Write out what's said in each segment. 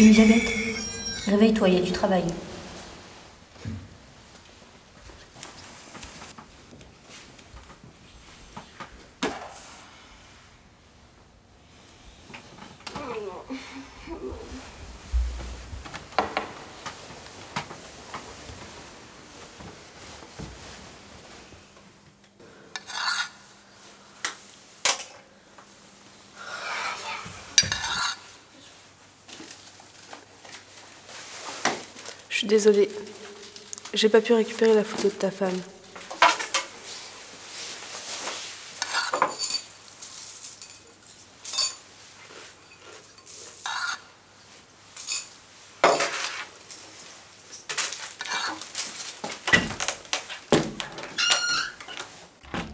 Elisabeth, réveille-toi, il y a du travail. Suis désolée. J'ai pas pu récupérer la photo de ta femme.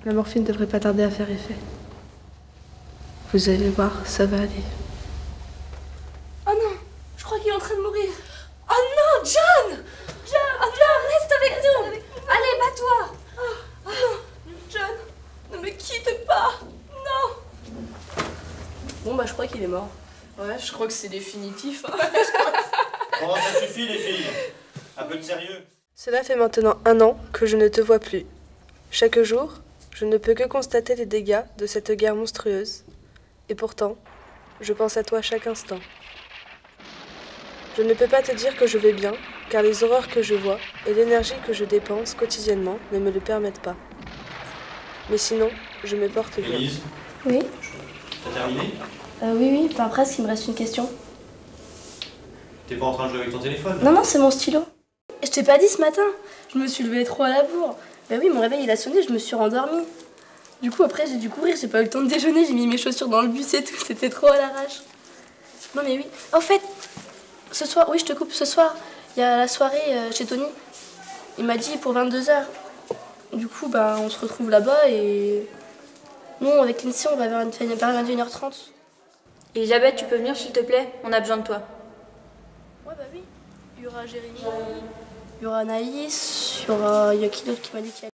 La morphine devrait pas tarder à faire effet. Vous allez voir, ça va aller. Oh non, je crois qu'il est en train de mourir. Oh non, John John, oh John, reste avec nous Allez, bats-toi oh, oh non, John, ne me quitte pas Non Bon, bah, je crois qu'il est mort. Ouais, je crois que c'est définitif. hein. Bon, ça suffit les filles? Un peu de sérieux. Cela fait maintenant un an que je ne te vois plus. Chaque jour, je ne peux que constater les dégâts de cette guerre monstrueuse. Et pourtant, je pense à toi chaque instant. Je ne peux pas te dire que je vais bien, car les horreurs que je vois et l'énergie que je dépense quotidiennement ne me le permettent pas. Mais sinon, je me porte bien. Élise, Oui t'as terminé euh, Oui, oui, enfin, presque, il me reste une question. T'es pas en train de jouer avec ton téléphone Non, non, c'est mon stylo. Je t'ai pas dit ce matin Je me suis levée trop à la bourre. Bah oui, mon réveil il a sonné, je me suis rendormie. Du coup, après, j'ai dû courir, j'ai pas eu le temps de déjeuner, j'ai mis mes chaussures dans le bus et tout, c'était trop à l'arrache. Non, mais oui. En fait, ce soir, oui, je te coupe, ce soir, il y a la soirée euh, chez Tony. Il m'a dit pour 22h. Du coup, bah, on se retrouve là-bas et. Nous, avec Lindsay, on va vers 21h30. Elisabeth, tu peux venir s'il te plaît? On a besoin de toi. Ouais, bah oui. Il y aura Jérémy, il y aura Anaïs, il y aura. Il y a qui d'autre qui m'a dit qu'il y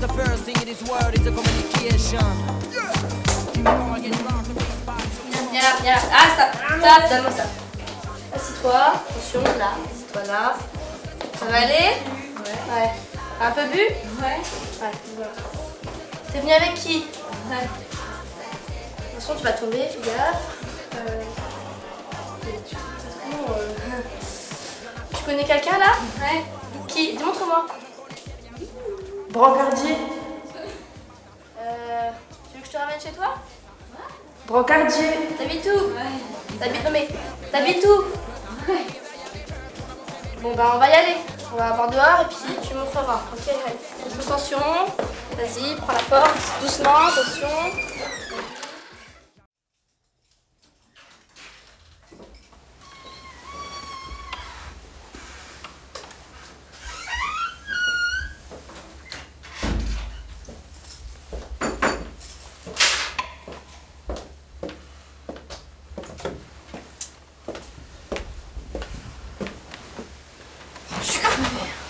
the first thing in this world is a communication. Viens. Ah, stop, stop, donne-moi ça. Assis-toi, attention, là, assis-toi là. Ça va aller? Ouais. Ouais. Un peu bu? Ouais. Ouais, voilà. T'es venu avec qui? Ouais. Attention, tu vas tomber, fais gaffe. Euh... et tu- de toute façon, euh, Tu connais quelqu'un là? Ouais. Qui? Démontre-moi. Brancardier Euh... Tu veux que je te ramène chez toi? Brancardier T'habites où T'habites non mais t'habites où Bon bah on va y aller. On va voir dehors et puis tu montreras. Ok. Attention. Vas-y, prends la porte. Doucement, attention. Okay.